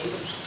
solutions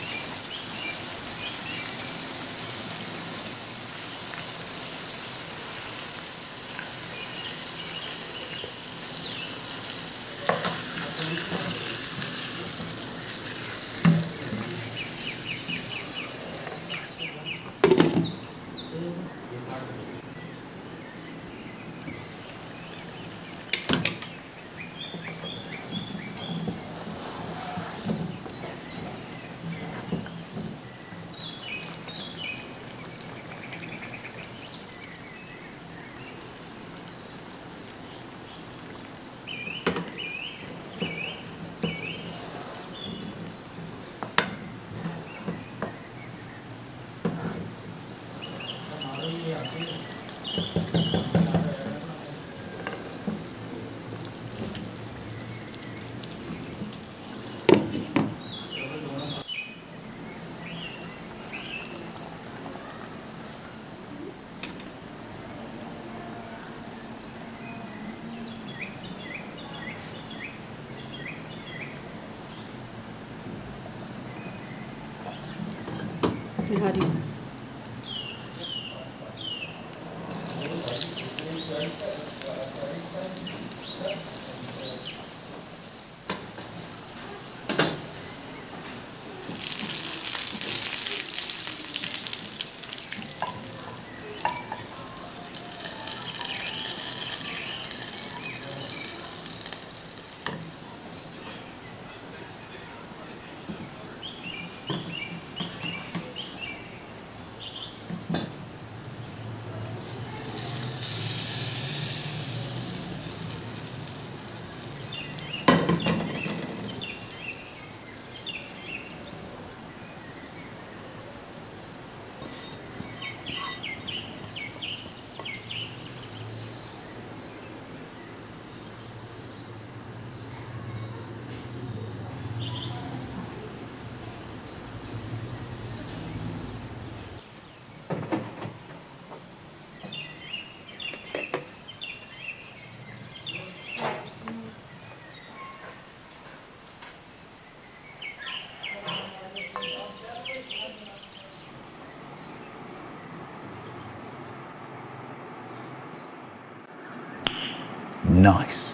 Hadi. Nice.